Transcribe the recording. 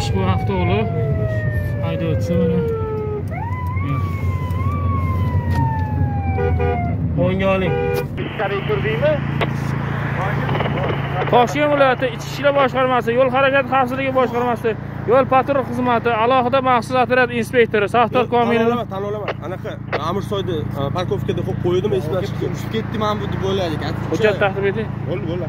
ushbu avtoo'g'li haydovchisi mana. O'ngga oling. Ichkariga toshkent viloyati ichki ishlar boshqarmasi yo'l harakati xavfsizligi boshqarmasi yo'l patrul xizmati alohida maxsus otryad inspektori safdor komilov tan olaman anaqa amirsoyda e, parkovkada qo'ydim esimdan chiqib ketdi. mana bu deb o'yladik hujjat taqdim eting bo'ldi bo'ldi